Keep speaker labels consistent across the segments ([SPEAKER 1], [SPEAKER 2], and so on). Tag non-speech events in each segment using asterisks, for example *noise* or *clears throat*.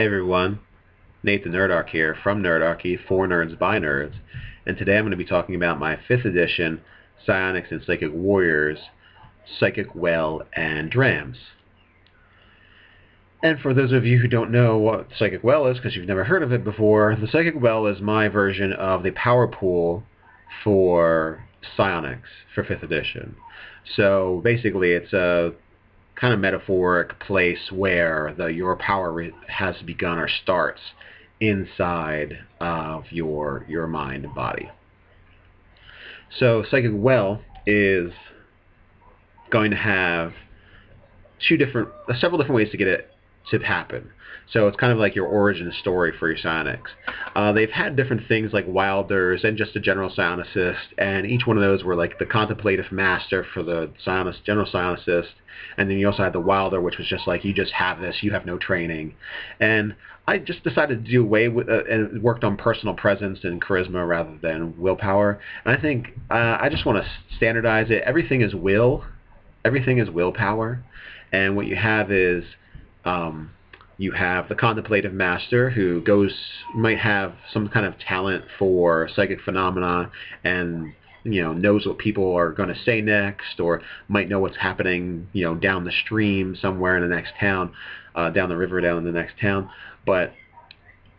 [SPEAKER 1] Hey everyone, Nate the Nerdarch here from Nerdarchy for Nerds by Nerds, and today I'm going to be talking about my 5th edition Psionics and Psychic Warriors, Psychic Well, and Drams. And for those of you who don't know what Psychic Well is, because you've never heard of it before, the Psychic Well is my version of the power pool for Psionics for 5th edition. So basically it's a kind of metaphoric place where the your power has begun or starts inside of your your mind and body. So psychic well is going to have two different, uh, several different ways to get it to happen. So it's kind of like your origin story for your psionics. Uh, they've had different things like Wilders and just a general psionicist, and each one of those were like the contemplative master for the psionicist, general psionicist, and then you also had the Wilder, which was just like you just have this, you have no training. And I just decided to do away with uh, and worked on personal presence and charisma rather than willpower. And I think uh, I just want to standardize it. Everything is will, everything is willpower, and what you have is um, you have the contemplative master who goes might have some kind of talent for psychic phenomena and you know knows what people are going to say next or might know what's happening you know down the stream somewhere in the next town uh, down the river down in the next town. But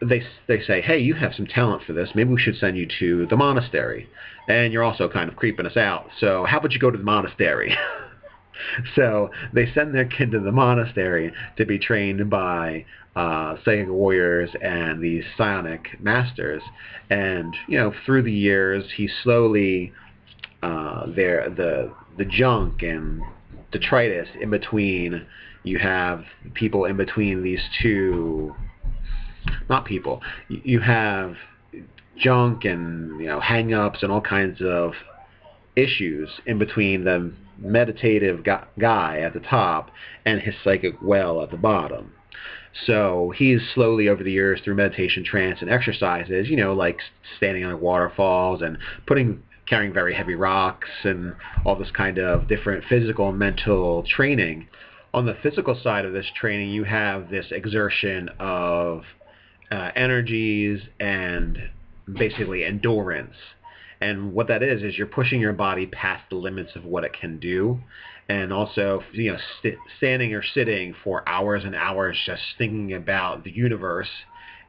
[SPEAKER 1] they they say hey you have some talent for this. Maybe we should send you to the monastery. And you're also kind of creeping us out. So how about you go to the monastery *laughs* *laughs* so they send their kid to the monastery to be trained by uh, psychic warriors and these psionic masters. And you know, through the years, he slowly uh, there the the junk and detritus in between. You have people in between these two, not people. You have junk and you know hang-ups and all kinds of issues in between the meditative guy at the top and his psychic well at the bottom. So he's slowly over the years through meditation, trance, and exercises, you know, like standing on waterfalls and putting carrying very heavy rocks and all this kind of different physical and mental training. On the physical side of this training, you have this exertion of uh, energies and basically endurance and what that is is you're pushing your body past the limits of what it can do. And also you know st- standing or sitting for hours and hours just thinking about the universe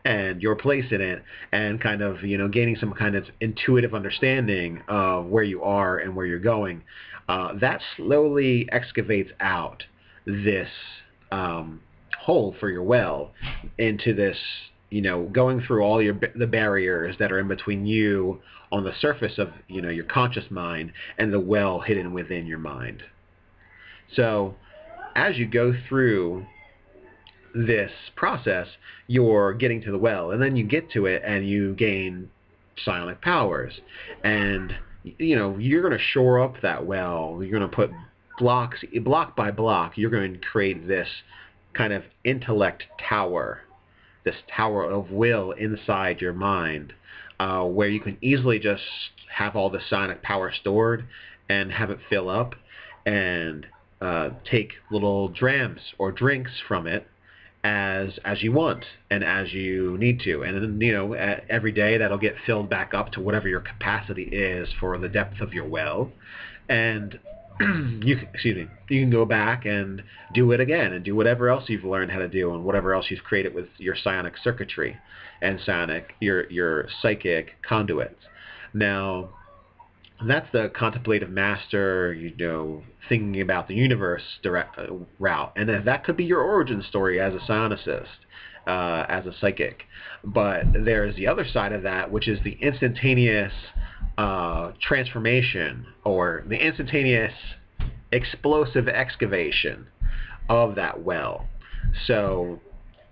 [SPEAKER 1] and your place in it and kind of you know gaining some kind of intuitive understanding of where you are and where you're going uh, that slowly excavates out this um, hole for your well into this you know, going through all your the barriers that are in between you on the surface of you know your conscious mind and the well hidden within your mind. So, as you go through this process, you're getting to the well, and then you get to it, and you gain psionic powers, and you know you're going to shore up that well. You're going to put blocks, block by block. You're going to create this kind of intellect tower this tower of will inside your mind uh, where you can easily just have all the psionic power stored and have it fill up and uh, take little drams or drinks from it as as you want and as you need to. And then you know every day that'll get filled back up to whatever your capacity is for the depth of your well. And *clears throat* you can, excuse me, you can go back and do it again and do whatever else you've learned how to do and whatever else you've created with your psionic circuitry and psionic your your psychic conduits. Now, that's the contemplative master, you know, thinking about the universe direct uh, route, and that could be your origin story as a psionicist. Uh, as a psychic. But there's the other side of that, which is the instantaneous uh, transformation or the instantaneous explosive excavation of that well. So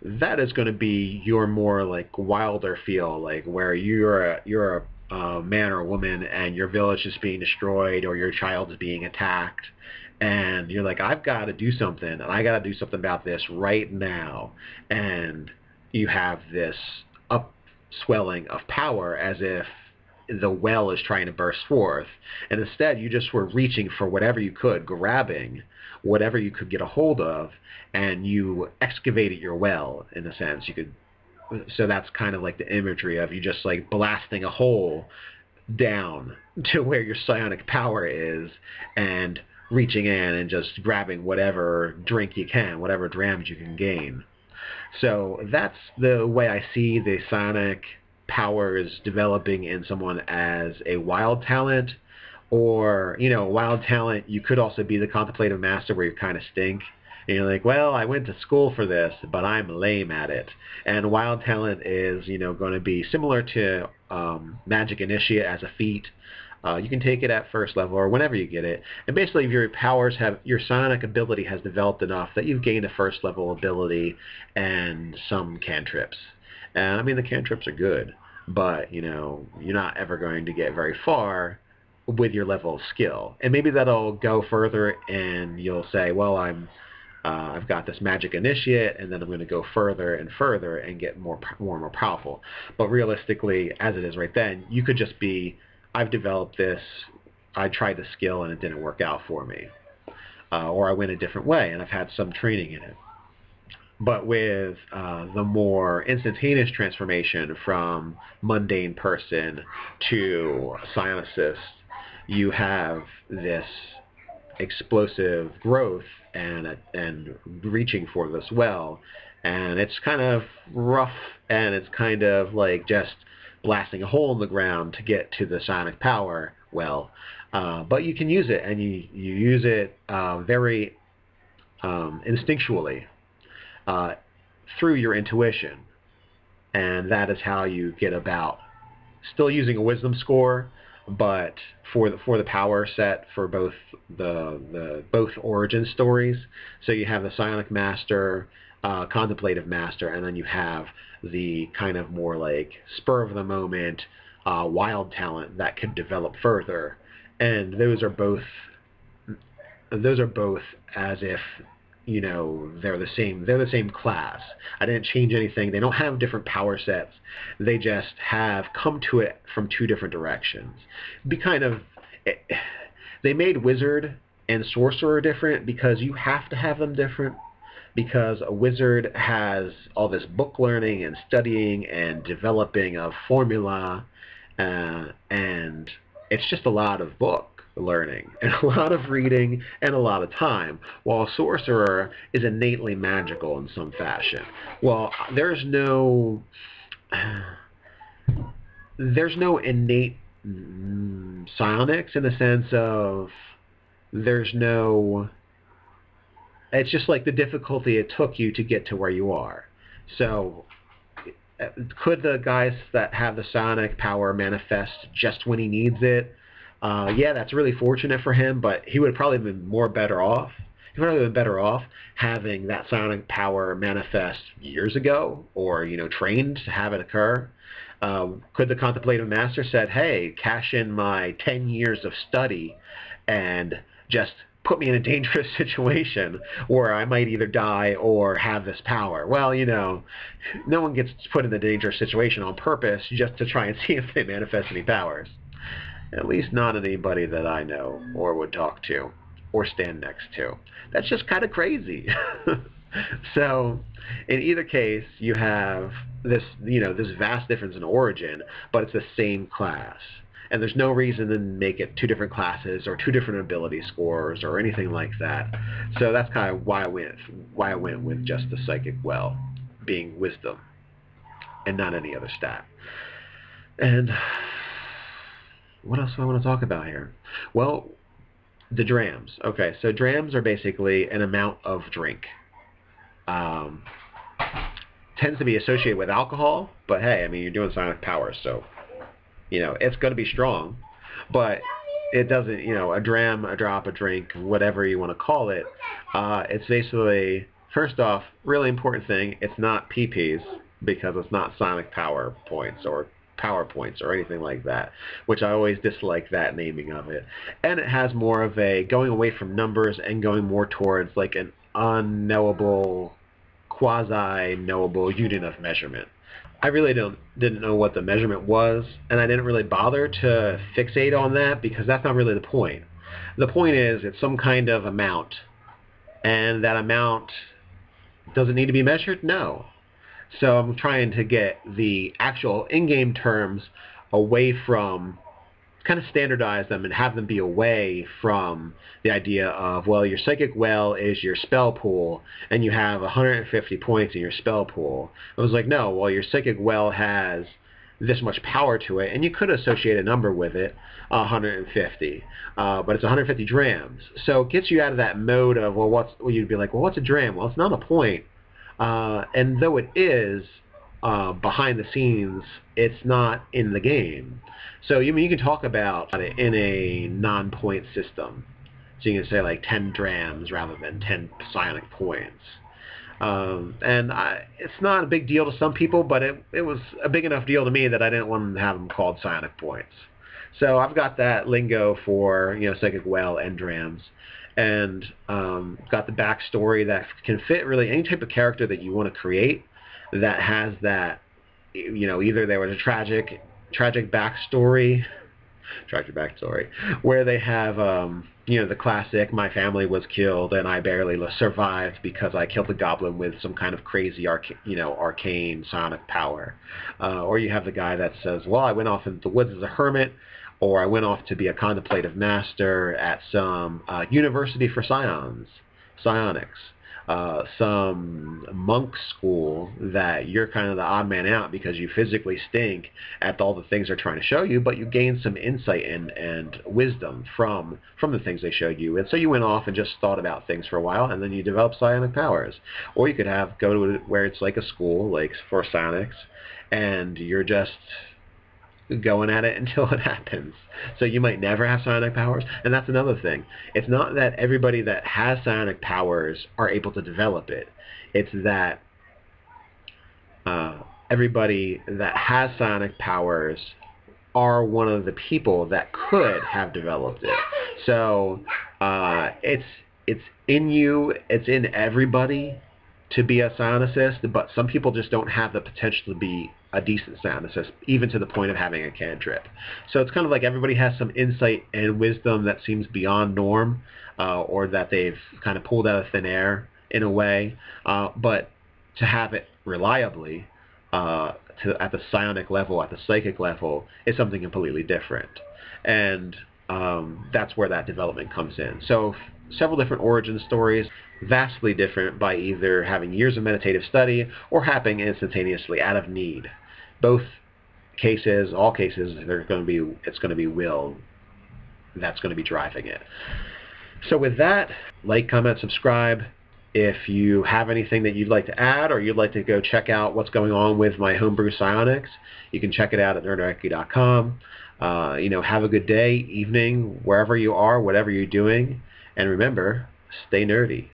[SPEAKER 1] that is going to be your more like wilder feel, like where you're a, you're a uh, man or woman and your village is being destroyed or your child is being attacked and you're like I've got to do something and I got to do something about this right now and you have this upswelling of power as if the well is trying to burst forth. And instead, you just were reaching for whatever you could, grabbing whatever you could get a hold of, and you excavated your well, in a sense. You could so that's kind of like the imagery of you just like blasting a hole down *laughs* to where your psionic power is and reaching in and just grabbing whatever drink you can, whatever drams you can gain. So that's the way I see the psionic powers developing in someone as a wild talent or, you know, wild talent, you could also be the contemplative master where you kind of stink and you're like, well, I went to school for this, but I'm lame at it. And Wild Talent is, you know, going to be similar to um, Magic Initiate as a feat. Uh, you can take it at first level or whenever you get it. And basically, if your powers have, your psionic ability has developed enough that you've gained a first level ability and some cantrips. And I mean, the cantrips are good, but, you know, you're not ever going to get very far with your level of skill. And maybe that'll go further and you'll say, well, I'm uh, I've got this magic initiate, and then I'm going to go further and further and get more, more and more powerful. But realistically, as it is right then, you could just be, I've developed this, I tried the skill and it didn't work out for me. Uh, or I went a different way and I've had some training in it. But with uh, the more instantaneous transformation from mundane person to psionicist, you have this explosive growth and and reaching for this well, and it's kind of rough and it's kind of like just blasting a hole in the ground to get to the psionic power well. Uh, but you can use it, and you you use it uh, very um, instinctually uh, through your intuition, and that is how you get about still using a wisdom score but for the for the power set for both the the both origin stories. So you have the Psionic Master, uh, Contemplative Master, and then you have the kind of more like spur of the moment, uh, wild talent that could develop further, and those are both those are both as if you know they're the same they're the same class. I didn't change anything. They don't have different power sets. They just have come to it from two different directions. Be kind of eh, they made wizard and sorcerer different because you have to have them different because a wizard has all this book learning and studying and developing of formula uh, and it's just a lot of book learning *laughs* and a lot of reading and a lot of time, while a sorcerer is innately magical in some fashion. Well, there's no *sighs* there's no innate mm, psionics in the sense of there's no it's just like the difficulty it took you to get to where you are. So could the guys that have the psionic power manifest just when he needs it? Uh, yeah, that's really fortunate for him, but he would probably have been more better off. He would have been better off having that psionic power manifest years ago, or you know, trained to have it occur. Uh, could the contemplative master said, "Hey, cash in my 10 years of study, and just put me in a dangerous *laughs* situation where I might either die or have this power. Well, you know, no one gets put in a dangerous situation on purpose just to try and *laughs* see if they manifest any powers. At least not anybody that I know or would talk to or stand next to. That's just kind of crazy. *laughs* so in either case, you have this, you know, this vast difference in origin, but it's the same class. And there's no reason to make it two different classes or two different ability scores or anything like that. So that's kind of why I went why I went with just the psychic well being wisdom and not any other stat. And what else do I want to talk about here? Well, the drams. Okay, so drams are basically an amount of drink. Um, tends to be associated with alcohol, but hey, I mean, you're doing psionic power, so, you know, it's going to be strong, but it doesn't, you know, a dram, a drop, a drink, whatever you want to call it, uh, it's basically, first off, really important thing, it's not PPs, because it's not psionic power points or PowerPoints or anything like that, which I always dislike that naming of it. And it has more of a going away from numbers and going more towards like an unknowable, quasi-knowable unit of measurement. I really don't didn't know what the measurement was, and I didn't really bother to fixate on that because that's not really the point. The point is it's some kind of amount, and that amount does it need to be measured? No. So I'm trying to get the actual in-game terms away from kind of standardize them and have them be away from the idea of, well, your psychic well is your spell pool, and you have 150 points in your spell pool. I was like, no, well, your psychic well has this much power to it, and you could associate a number with it, 150, uh, but it's 150 drams. So it gets you out of that mode of, well, what's, well, you'd be like, well, what's a dram? Well, it's not a point. Uh, and though it is, uh, behind the scenes, it's not in the game. So you mean you can talk about it in a non-point system. So you can say like 10 drams rather than 10 psionic points. Um, and I, it's not a big deal to some people, but it, it was a big enough deal to me that I didn't want to have them called psionic points. So I've got that lingo for you know psychic well and drams, and um, got the backstory that can fit really any type of character that you want to create that has that, you know, either there was a tragic, tragic backstory, tragic backstory, where they have, um, you know, the classic, my family was killed and I barely survived because I killed the goblin with some kind of crazy, arca- you know, arcane psionic power. Uh, or you have the guy that says, well, I went off into the woods as a hermit, or I went off to be a contemplative master at some uh, university for psions, psionics uh, some monk school that you're kind of the odd man out because you physically stink at all the things they're trying to show you, but you gain some insight and, and wisdom from from the things they showed you. And so you went off and just thought about things for a while, and then you develop psionic powers. Or you could have go to where it's like a school, like for psionics, and you're just going at it *laughs* until it happens. So you might never have psionic powers, and that's another thing. It's not that everybody that has psionic powers are able to develop it. It's that uh, everybody that has psionic powers are one of the people that could have developed it. So uh, it's it's in you, it's in everybody to be a psionicist, but some people just don't have the potential to be a decent psionicist, even to the point of having a cantrip. So it's kind of like everybody has some insight and wisdom that seems beyond norm, uh, or that they've kind of pulled out of thin air in a way. Uh, but to have it reliably uh, to, at the psionic level, at the psychic level, is something completely different. And um, that's where that development comes in. So several different origin stories, vastly different by either having years of meditative study or happening instantaneously out of need. Both cases, all cases, they're going to be it's going to be will that's going to be driving it. So with that, like, comment, subscribe. If you have anything that you'd like to add or you'd like to go check out what's going on with my homebrew psionics, you can check it out at nerdarchy.com. Uh, you know, have a good day, evening, wherever you are, whatever you're doing. And remember, stay nerdy.